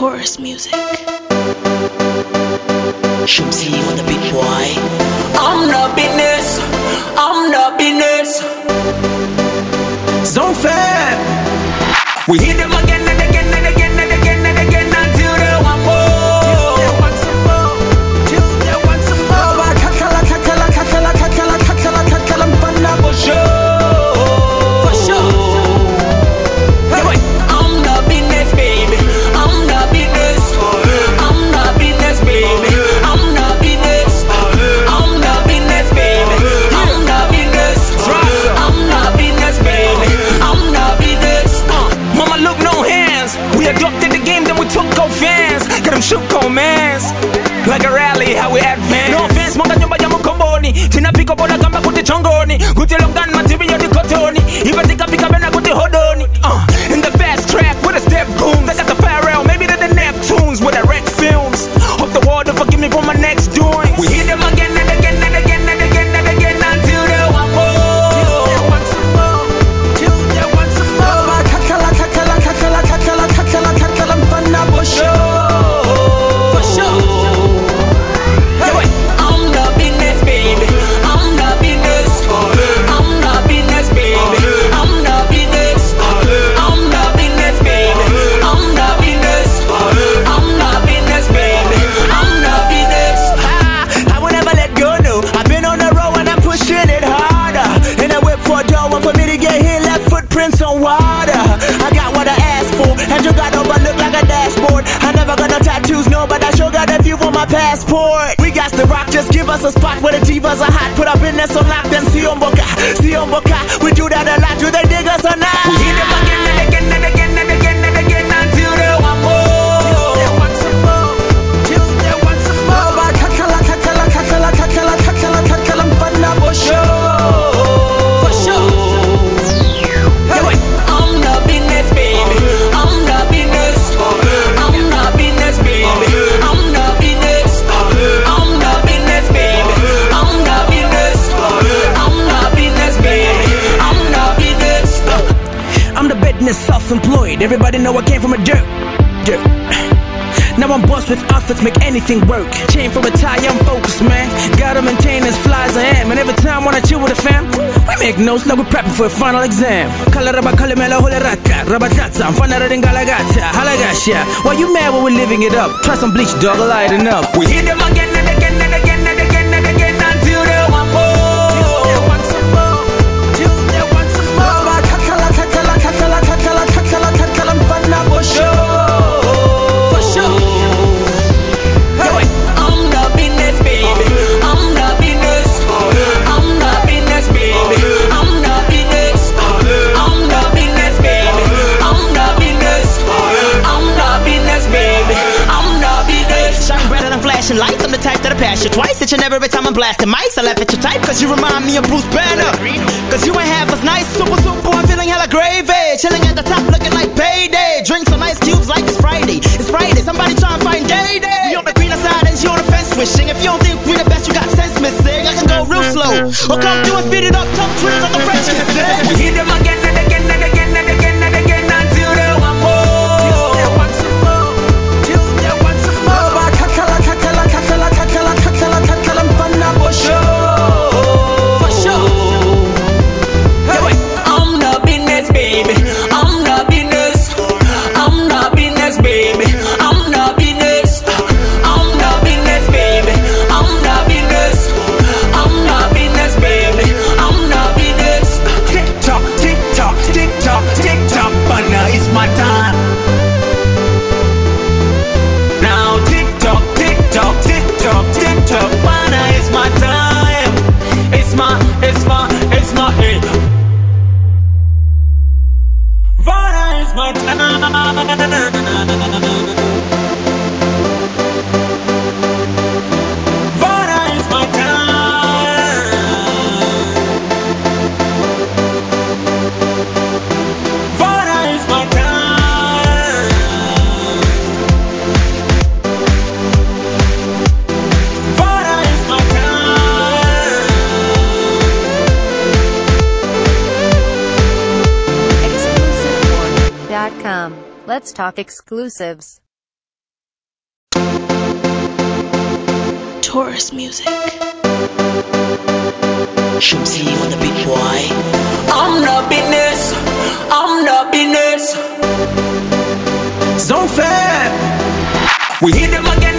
Taurus music. Shimsy on the big boy. I'm not business. I'm not business. Zone fam. We hit them again. chongoni tinapiga bola kamba kuti chongoni. Kuti longano passport. We got the rock, just give us a spot where the divas are hot. Put up in there some lock, then see on boca, see on boca. We and self-employed. Everybody know I came from a dirt, dirt. Now I'm boss with offers, make anything work. Chain from a tie, I'm focused, man. Gotta maintain as fly as I am. And every time when I chill with the fam, we make notes like we're prepping for a final exam. Kala raba kala mela hula raka, raba tata, I'm fun out galagata, halagasha. Why you mad when we're living it up? Try some bleach, dog, lighten up. We hit them flashing lights. I'm the type that'll pass you twice. That you never every time I'm blasting mics. I laugh at your type, cause you remind me of Bruce Banner. Cause you ain't half as nice. Super, super, I'm feeling hella gravy. Chilling at the top, looking like payday. Drink some ice cubes like it's Friday. It's Friday, somebody try and find day day. We on the greener side and you on the fence wishing. If you don't think we the best, you got sense missing. I can go real slow or come Let's talk exclusives. Taurus Music. Shumsi, you want a big boy? I'm the business. I'm the business. Zone Fab. We hit them again.